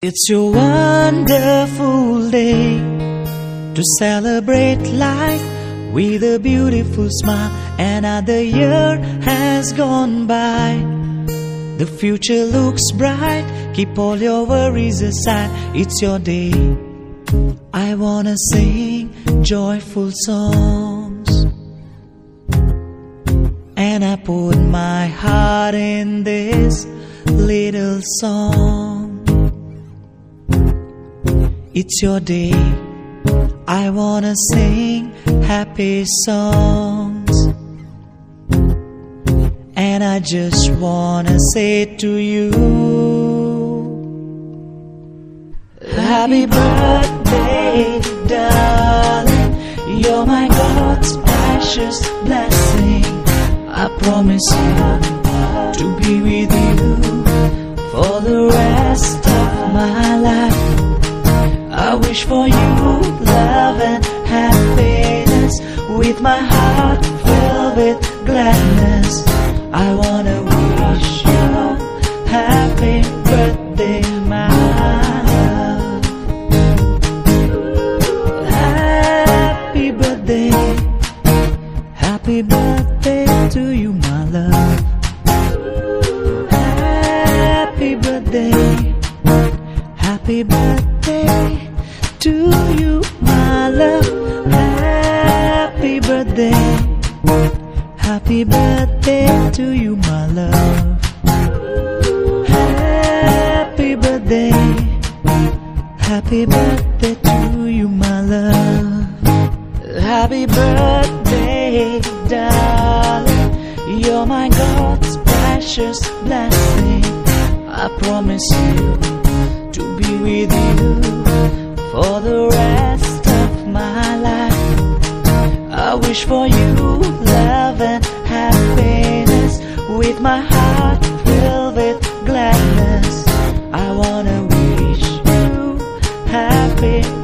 It's your wonderful day to celebrate life with a beautiful smile. Another year has gone by. The future looks bright. Keep all your worries aside. It's your day. I wanna sing joyful songs. And I put my heart in this little song. It's your day. I wanna sing happy songs. And I just wanna say to you Happy birthday, darling. You're my God's precious blessing. I promise you to be with you for the rest of my life. I wish for you love and happiness with my heart filled with gladness. I wanna wish you happy birthday, my love. Happy birthday, happy birthday to you, my love. Happy birthday, happy birthday happy birthday to you, my love. Happy birthday, happy birthday to you, my love. Happy birthday, darling. You're my God's precious blessing. I promise you to be with you for the rest of my life. I wish for you happy